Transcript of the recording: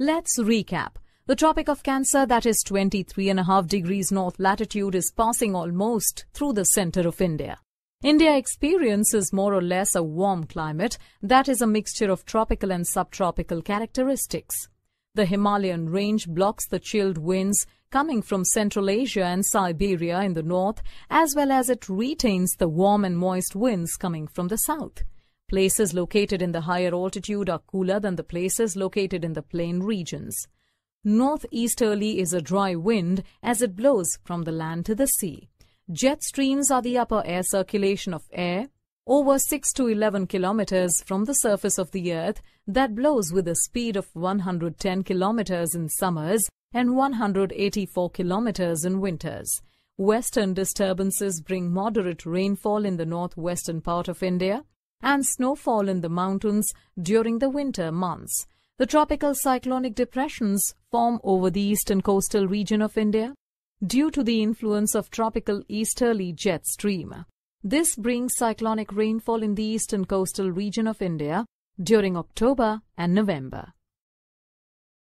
Let's recap. The Tropic of Cancer, that is 23.5 degrees north latitude, is passing almost through the center of India. India experiences more or less a warm climate that is a mixture of tropical and subtropical characteristics. The Himalayan range blocks the chilled winds coming from Central Asia and Siberia in the north, as well as it retains the warm and moist winds coming from the south. Places located in the higher altitude are cooler than the places located in the plain regions. Northeasterly is a dry wind as it blows from the land to the sea. Jet streams are the upper air circulation of air over 6 to 11 kilometers from the surface of the earth that blows with a speed of 110 kilometers in summers and 184 kilometers in winters. Western disturbances bring moderate rainfall in the northwestern part of India and snowfall in the mountains during the winter months. The tropical cyclonic depressions form over the eastern coastal region of India due to the influence of tropical easterly jet stream. This brings cyclonic rainfall in the eastern coastal region of India during October and November.